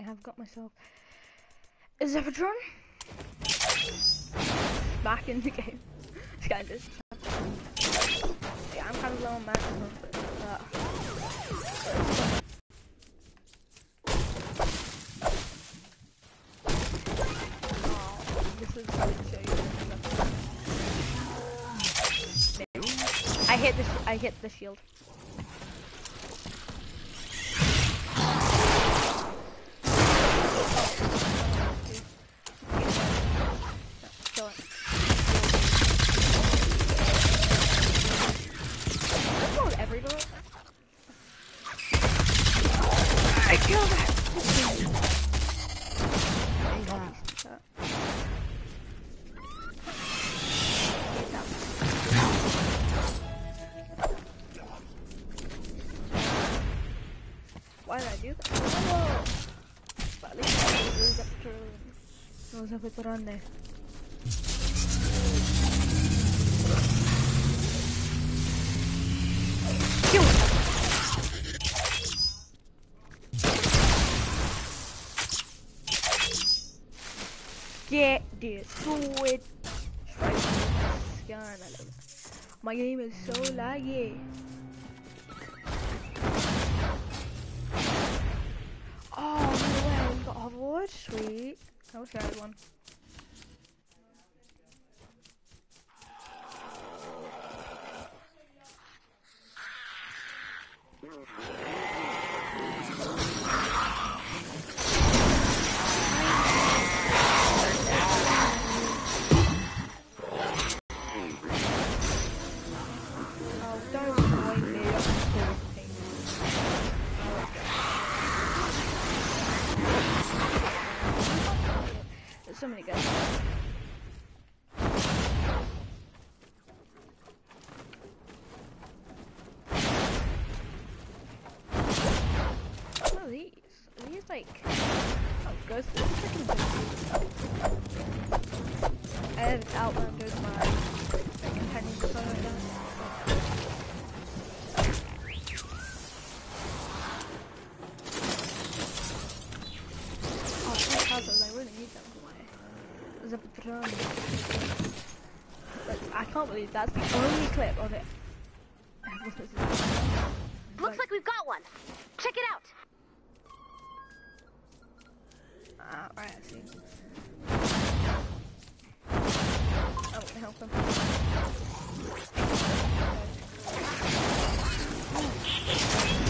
I have got myself a Zapatron back in the game. It's kind of yeah, I'm kind of low on mana, but uh, this. I hit the I hit the shield. Why did I do that? Whoa. But at least I was up to no se fue por dónde. Kill it. Get destroyed. My game is so laggy. Oh no way, we got Overwatch, sweet. I wish I had one. I have Outlanders my like that. Oh, I. Like, I can't believe that's the only clip of it. Ah, right, see. I want to help him. You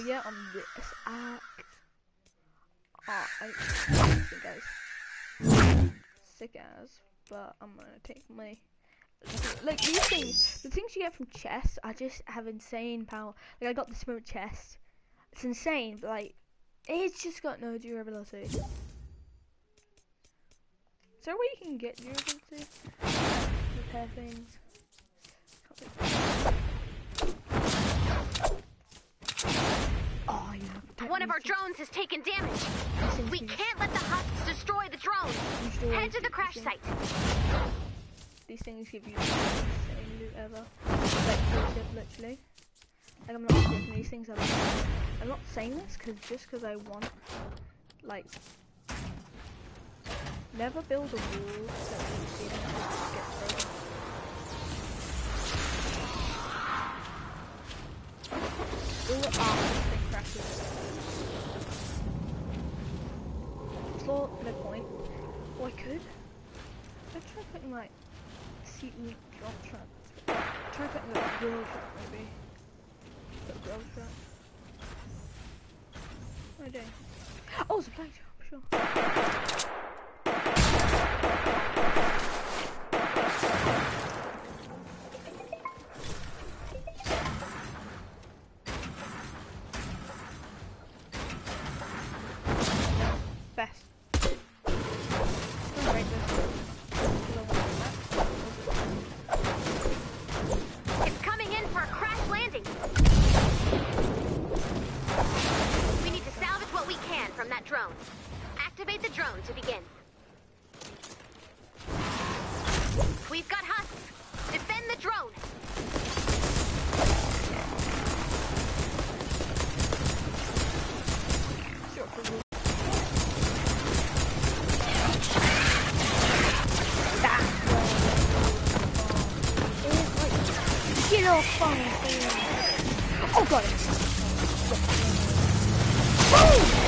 Power yet on this act? Oh, uh, uh, I think guys. Sick as, but I'm gonna take my like these things. The things you get from chests, I just have insane power. Like I got the spirit chest. It's insane, but like it's just got no durability. Is there a way you can get durability? Repair things. Oh yeah. protect One of our drones has taken damage. We can can't let the husks destroy the drone. Head to the crash site. These things give you the insane loot ever. Like literally. Like I'm not doing these things. I'm, I'm not saying this because just because I want, like, never build a wall that you see just gets. All after Floor midpoint. Oh, I could. I'd try putting like ceiling drop trap. Try putting a grill trap maybe. Put oh, a grill trap. Doing? Oh, supply shop, sure. Get off fucking thing. Oh god. I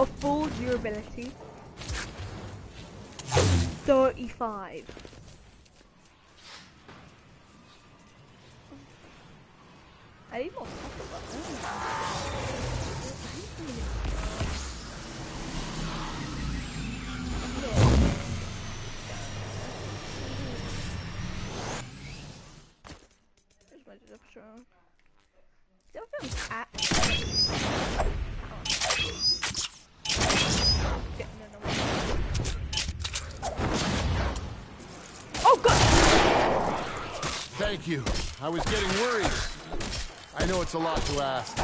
a full durability? 35. I need more? Don't at. Getting in the way. Oh god! Thank you. I was getting worried. I know it's a lot to ask.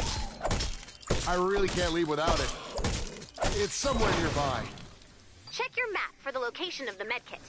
I really can't leave without it. It's somewhere nearby. Check your map for the location of the medkit.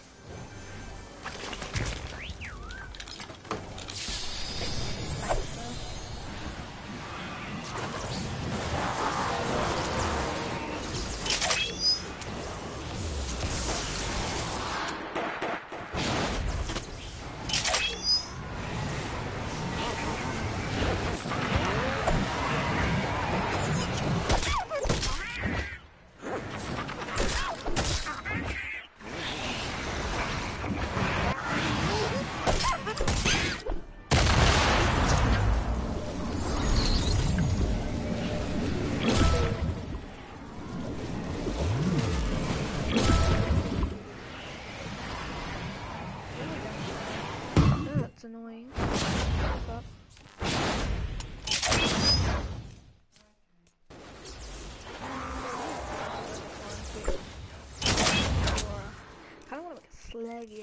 bag is.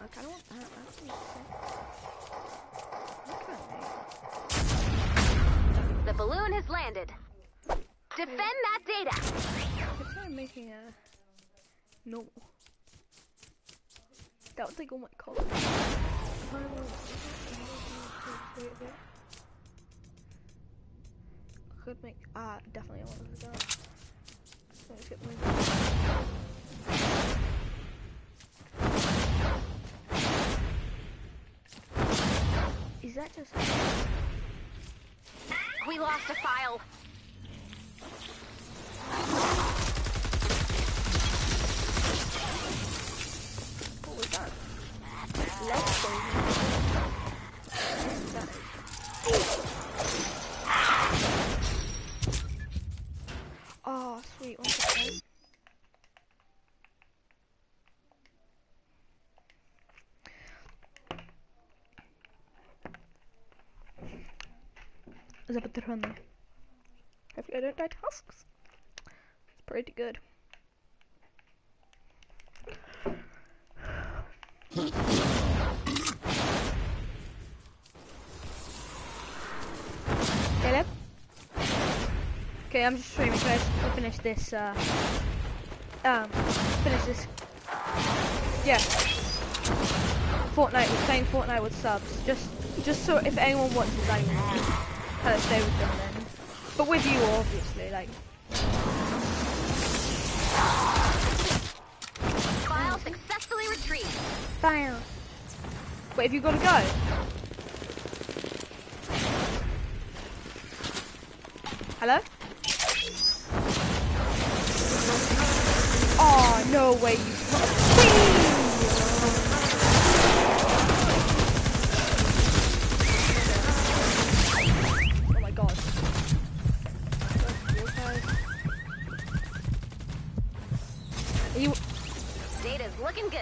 I kind of want that. The balloon has landed. Defend that data. It's not making a no. That was like oh my god. Could make ah definitely a lot of the that. Let's get my. Is that just. We lost a file. What was that? Let's go. Oh, sweet. One second. Zapatrona. Hopefully I don't die to husks. It's pretty good. Caleb? Okay, I'm just streaming guys to finish this, uh, um, finish this, yeah. Fortnite, we're playing Fortnite with subs, just, just so if anyone watches, I can kind of stay with them then. But with you, obviously, like, File successfully retrieved. fire. Wait, have you got to go? Hello? Oh, no way, you... Oh my god. Are you... Data's looking good.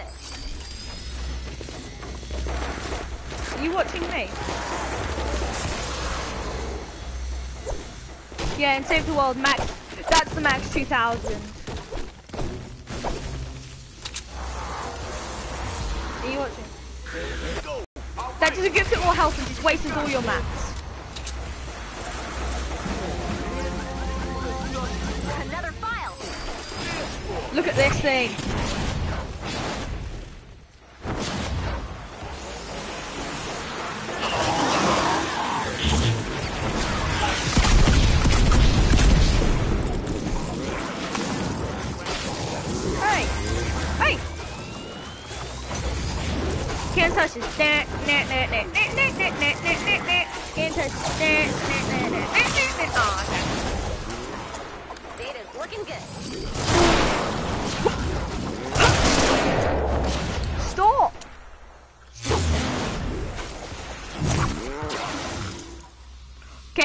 Are you watching me? Yeah, and Save the World Max. That's the Max 2000. Are you watching? That doesn't give it more health and just wastes all your mats. Look at this thing.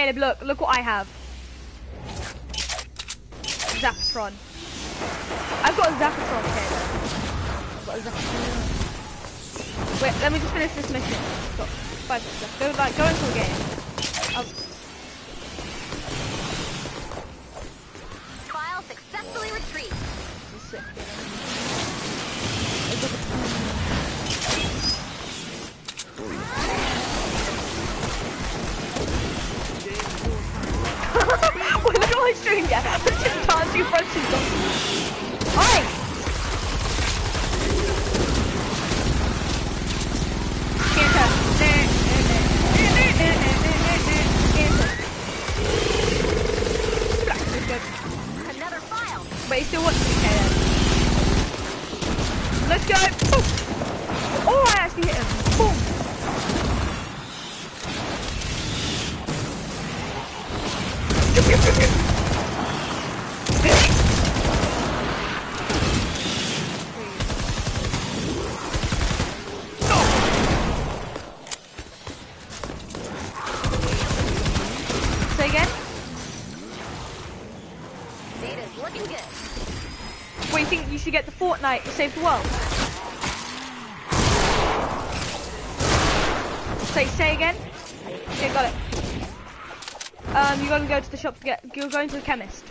Caleb, look, look what I have. Zapatron. I've got a Zapatron, Caleb. I've got a Zapatron. Wait, let me just finish this mission. Got five minutes left. Go, like, go into the game. Oh. I'll, File successfully retrieved. sick, Caleb. Wait, 我那个会训练，而且长期保持。哎。To save the world? Say, say again? Okay, got it. Um, you gotta go to the shop to get, you're going to the chemist.